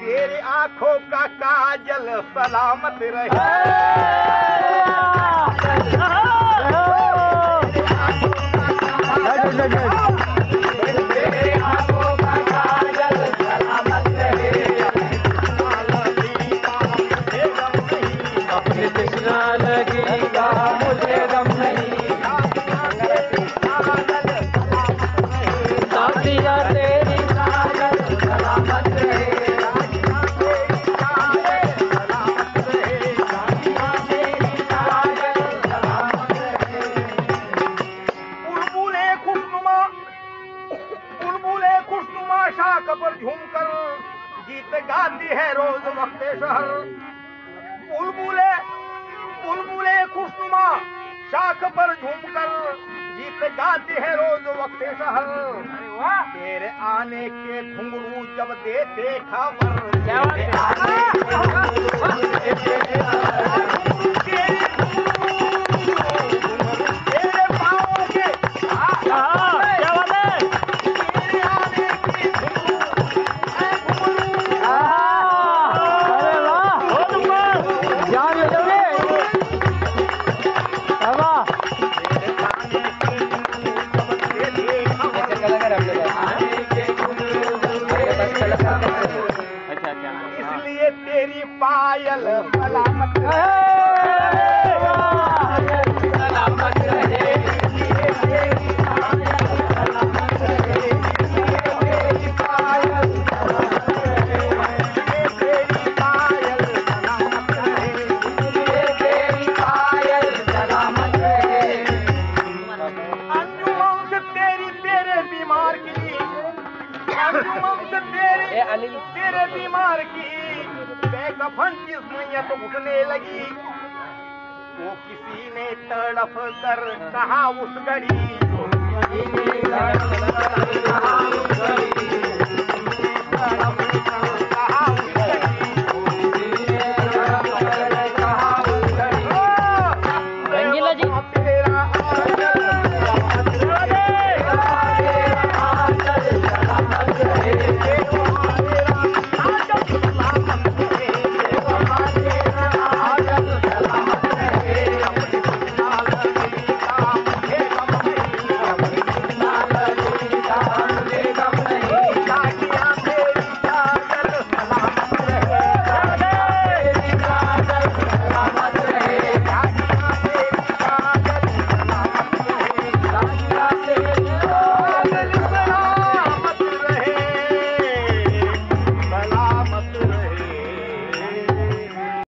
تیرے آنکھوں کا کاجل سلامت رہے۔ تیرے آنکھوں شاخ پر جھوم کر گیت گاتی ہے روز وقت شہر۔ بلبلے بلبلے خوشنما شاخ پر جھوم کر گیت گاتی ہے روز وقت شہر۔ تیرے آنے کے گھنگرو جب دیتے خبر تیرے آنے کے گھنگرو جب دیتے خبر پائل سلامت سلامت رہے تیرے بیمار کی کفن جس نیت اٹھنے لگی وہ کسی نے تڑپ کر کہا اس گڑی